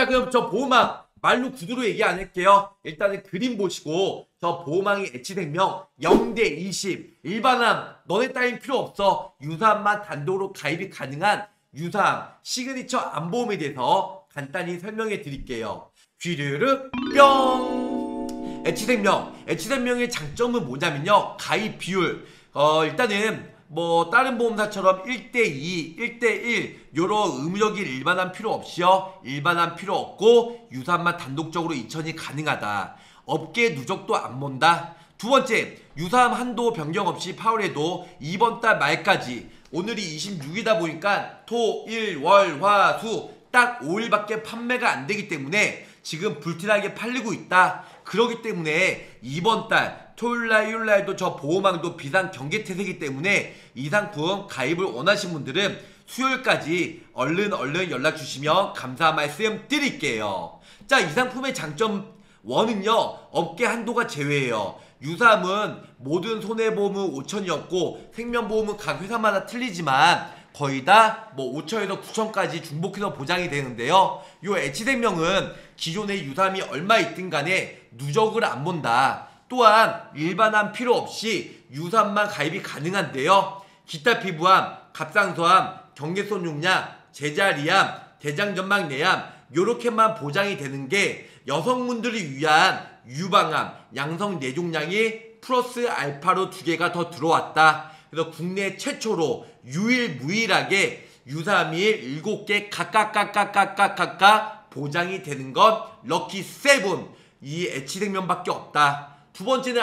자 그럼 저 보호망 말로 구두로 얘기 안 할게요. 일단은 그림 보시고 저 보호망이 H생명 0대 20 일반암 너네 따윈 필요 없어. 유사암만 단독으로 가입이 가능한 유사암 시그니처 암보험에 대해서 간단히 설명해 드릴게요. 휘르륵 뿅! H생명. H생명의 장점은 뭐냐면요. 가입 비율. 어 일단은 뭐 다른 보험사처럼 1대2, 1대1 요런 의무적인 일반암 필요 없이요. 일반암 필요 없고 유사암만 단독적으로 2천이 가능하다. 업계 누적도 안 본다. 두 번째, 유사함 한도 변경 없이 파월에도 이번 달 말까지 오늘이 26이다 보니까 토, 일, 월, 화, 수 딱 5일밖에 판매가 안 되기 때문에 지금 불티나게 팔리고 있다. 그러기 때문에 이번 달 토요일날 일요일날도 저 보호망도 비상 경계태세이기 때문에 이 상품 가입을 원하신 분들은 수요일까지 얼른 얼른 연락 주시면 감사 말씀 드릴게요. 자, 이 상품의 장점 원은요 업계 한도가 제외예요. 유사함은 모든 손해보험은 5천이었고 생명보험은 각 회사마다 틀리지만 거의 다 뭐 5천에서 9천까지 중복해서 보장이 되는데요. 요 H생명은 기존의 유사함이 얼마 있든 간에 누적을 안 본다. 또한 일반함 필요 없이 유사함만 가입이 가능한데요. 기타 피부암, 갑상선암, 경계선 용량, 제자리암, 대장전막 내암 요렇게만 보장이 되는 게 여성분들을 위한 유방암, 양성 뇌종양이 플러스 알파로 두 개가 더 들어왔다. 그래서 국내 최초로 유일무이하게 유사암이 7개 각각각각각각각 보장이 되는 건 럭키 세븐 이 H생명밖에 없다. 두 번째는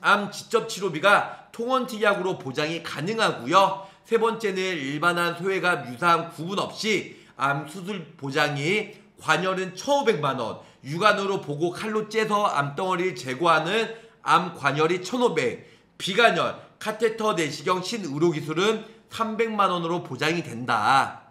암 직접 치료비가 통원 특약으로 보장이 가능하고요. 세 번째는 일반암 소액암 유사암 구분 없이 암 수술 보장이 관열은 1,500만원, 육안으로 보고 칼로 째서 암덩어리를 제거하는 암 관열이 1,500, 비관열, 카테터 내시경 신의료 기술은 300만 원으로 보장이 된다.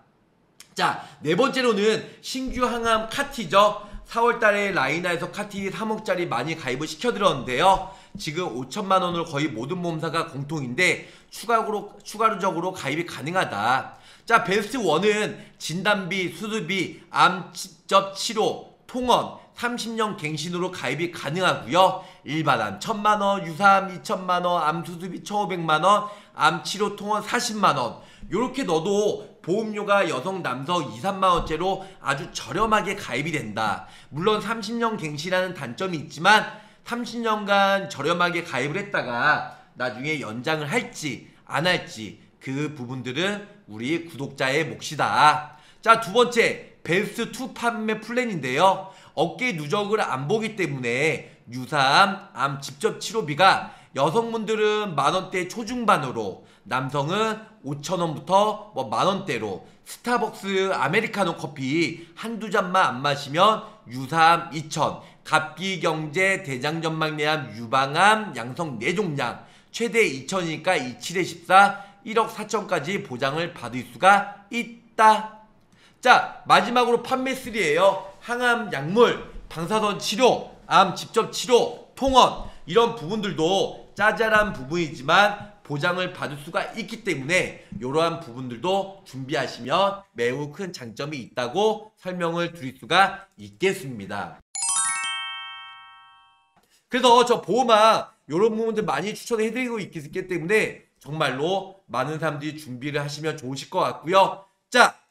자, 네 번째로는 신규 항암 카티죠. 4월 달에 라이나에서 카티 3억짜리 많이 가입을 시켜드렸는데요. 지금 5천만 원으로 거의 모든 보험사가 공통인데 추가로 추가적으로 가입이 가능하다. 자, 베스트 1은 진단비, 수술비, 암 직접 치료, 통원, 30년 갱신으로 가입이 가능하고요. 일반암 1000만원, 유사암 2천만원, 암수술비 1500만원, 암치료 통원 40만원. 요렇게 넣어도 보험료가 여성, 남성 2, 3만원째로 아주 저렴하게 가입이 된다. 물론 30년 갱신이라는 단점이 있지만 30년간 저렴하게 가입을 했다가 나중에 연장을 할지 안 할지 그 부분들은 우리 구독자의 몫이다. 자, 두 번째, 베스트 2 판매 플랜인데요. 업계 누적을 안 보기 때문에 유사암, 암 직접 치료비가 여성분들은 만원대 초중반으로 남성은 5천원부터 뭐 만원대로 스타벅스 아메리카노 커피 한두 잔만 안 마시면 유사암 2천 갑기경제 대장전막내암 유방암 양성 뇌종양 최대 2천이니까 27에 14 1억 4천까지 보장을 받을 수가 있다. 자 마지막으로 판매 3예요. 항암 약물, 방사선 치료, 암 직접 치료, 통원 이런 부분들도 짜잘한 부분이지만 보장을 받을 수가 있기 때문에 이러한 부분들도 준비하시면 매우 큰 장점이 있다고 설명을 드릴 수가 있겠습니다. 그래서 저 보호막 이런 부분들 많이 추천해드리고 있기 때문에 정말로 많은 사람들이 준비를 하시면 좋으실 것 같고요. 자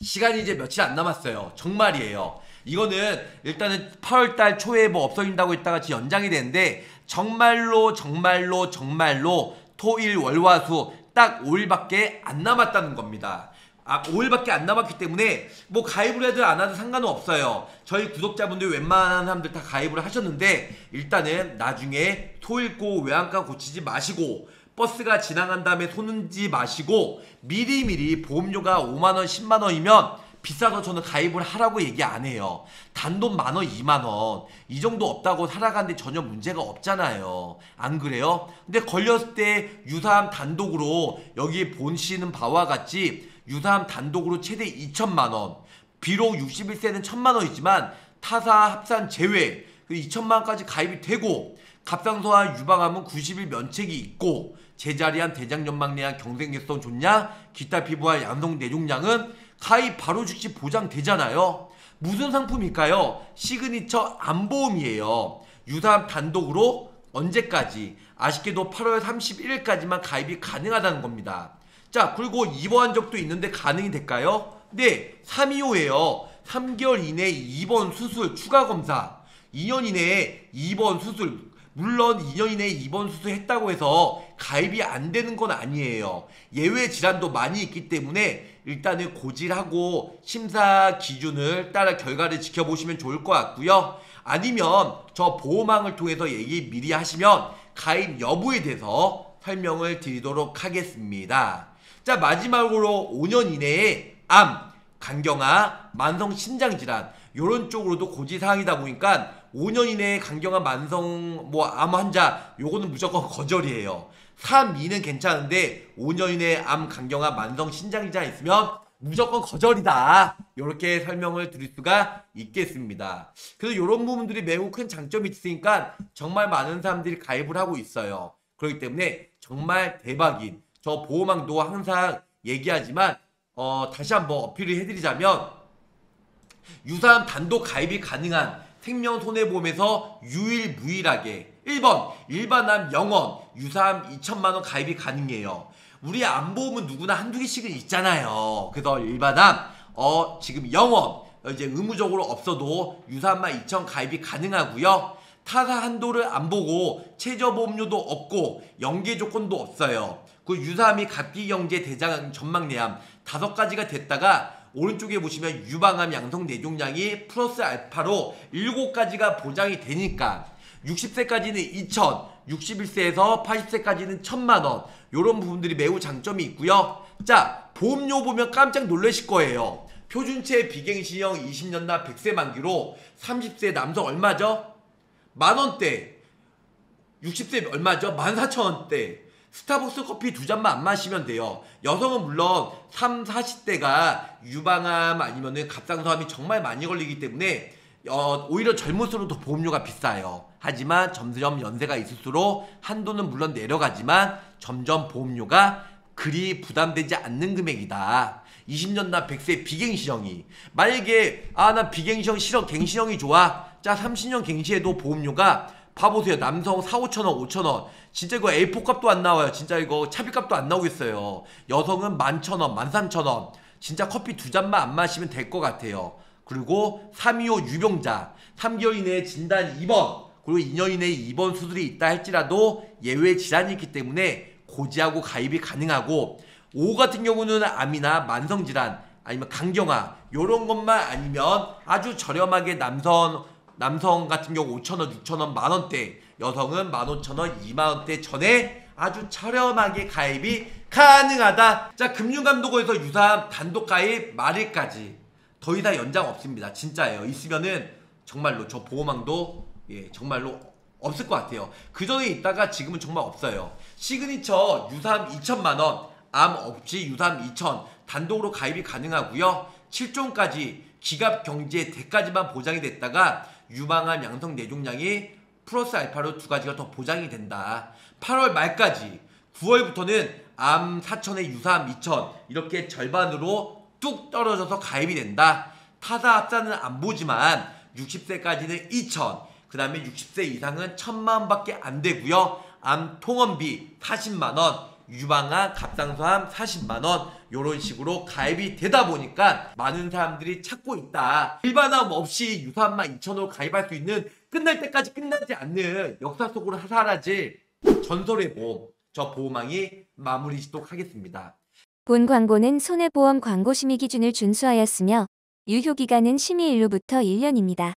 시간이 이제 며칠 안 남았어요. 정말이에요. 이거는 일단은 8월달 초에 뭐 없어진다고 했다가 지금 연장이 되는데 정말로 정말로 정말로 토일 월화수 딱 5일밖에 안 남았다는 겁니다. 아, 5일밖에 안 남았기 때문에 뭐 가입을 해도 안 해도 상관은 없어요. 저희 구독자분들 웬만한 사람들 다 가입을 하셨는데 일단은 나중에 토일고 외양간 고치지 마시고 버스가 지나간 다음에 손은지 마시고 미리미리 보험료가 5만원 10만원이면 비싸서 저는 가입을 하라고 얘기 안 해요. 단돈 만원, 이만원. 이 정도 없다고 살아가는데 전혀 문제가 없잖아요. 안 그래요? 근데 걸렸을 때 유사암 단독으로 여기 본시는 바와 같이 유사암 단독으로 최대 2천만원. 비록 61세는 1천만원이지만 타사 합산 제외 2천만원까지 그 가입이 되고 갑상선암 유방암은 90일 면책이 있고 제자리암 대장점막내암 경계성 종양 기타 피부암 양성 뇌종양은 가입 바로 즉시 보장되잖아요. 무슨 상품일까요? 시그니처 암보험이에요. 유사암 단독으로 언제까지? 아쉽게도 8월 31일까지만 가입이 가능하다는 겁니다. 자, 그리고 입원한 적도 있는데 가능이 될까요? 네, 325예요. 3개월 이내 입원 수술 추가 검사. 2년 이내에 입원 수술. 물론 2년 이내에 입원 수술 했다고 해서 가입이 안 되는 건 아니에요. 예외 질환도 많이 있기 때문에 일단은 고질하고 심사 기준을 따라 결과를 지켜보시면 좋을 것 같고요. 아니면 저 보호망을 통해서 얘기 미리 하시면 가입 여부에 대해서 설명을 드리도록 하겠습니다. 자, 마지막으로 5년 이내에 암, 간경화, 만성 신장 질환 요런 쪽으로도 고지 사항이다 보니까 5년 이내에 간경화 만성 뭐 암 환자 요거는 무조건 거절이에요. 3, 2는 괜찮은데 5년 이내에 암, 간경화, 만성 신장 질환 있으면 무조건 거절이다. 이렇게 설명을 드릴 수가 있겠습니다. 그래서 이런 부분들이 매우 큰 장점이 있으니까 정말 많은 사람들이 가입을 하고 있어요. 그렇기 때문에 정말 대박인 저 보호망도 항상 얘기하지만 어, 다시 한번 어필을 해드리자면 유사암 단독 가입이 가능한 생명 손해보험에서 유일무이하게 1번 일반암 영원 유사암 2천만원 가입이 가능해요. 우리 암보험은 누구나 한두 개씩은 있잖아요. 그래서 일반암 어 지금 영원 이제 의무적으로 없어도 유사암만 2천 가입이 가능하고요. 타사 한도를 안 보고 최저보험료도 없고 연계 조건도 없어요. 그 유사암이 갑기경제 대장 전망내암 다섯 가지가 됐다가 오른쪽에 보시면 유방암 양성 뇌종양이 플러스 알파로 일곱 가지가 보장이 되니까 60세까지는 2천, 61세에서 80세까지는 1000만 원. 요런 부분들이 매우 장점이 있고요. 자, 보험료 보면 깜짝 놀라실 거예요. 표준체 비갱신형 20년 나 100세 만기로 30세 남성 얼마죠? 만 원대. 60세 얼마죠? 14,000원대. 스타벅스 커피 두 잔만 안 마시면 돼요. 여성은 물론 3, 40대가 유방암 아니면은 갑상선암이 정말 많이 걸리기 때문에 어, 오히려 젊을수록 더 보험료가 비싸요. 하지만 점점 연세가 있을수록 한도는 물론 내려가지만 점점 보험료가 그리 부담되지 않는 금액이다. 20년 나 100세 비갱신형이 만약에 아 나 비갱신형 싫어 갱신형이 좋아 자 30년 갱신해도 보험료가 봐보세요. 남성 4, 5천원 5천원. 진짜 이거 A4 값도 안 나와요. 진짜 이거 차비 값도 안 나오겠어요. 여성은 만천원 만삼천원. 진짜 커피 두 잔만 안 마시면 될 것 같아요. 그리고 325 유병자. 3개월 이내에 진단 2번. 그리고 2년 이내에 2번 수술이 있다 할지라도 예외 질환이 있기 때문에 고지하고 가입이 가능하고 5 같은 경우는 암이나 만성질환 아니면 강경화 요런 것만 아니면 아주 저렴하게 남성 남성 같은 경우 5천원 6천원 만원대 여성은 15,000원 2만원대 전에 아주 저렴하게 가입이 가능하다. 자 금융감독원에서 유사암 단독 가입 말일까지 더 이상 연장 없습니다. 진짜예요. 있으면은 정말로 저 보호망도 예 정말로 없을 것 같아요. 그 전에 있다가 지금은 정말 없어요. 시그니처 유사암 2천만원 암 없이 유사암 2천 단독으로 가입이 가능하고요. 7종까지 기갑경제대까지만 보장이 됐다가 유방암 양성 뇌종양이 플러스 알파로 두 가지가 더 보장이 된다. 8월 말까지 9월부터는 암 4천에 유사암 2천 이렇게 절반으로 뚝 떨어져서 가입이 된다. 타사 합산은 안 보지만 60세까지는 2천 그 다음에 60세 이상은 1천만 원밖에 안 되고요. 암 통원비 40만 원 유방암 갑상선암 40만 원 요런 식으로 가입이 되다 보니까 많은 사람들이 찾고 있다 일반암 없이 유사암만 2천으로 가입할 수 있는 끝날 때까지 끝나지 않는 역사 속으로 사라질 전설의 보험 저 보호망이 마무리 짓도록 하겠습니다 본 광고는 손해보험 광고 심의 기준을 준수하였으며 유효기간은 심의 일로부터 1년입니다.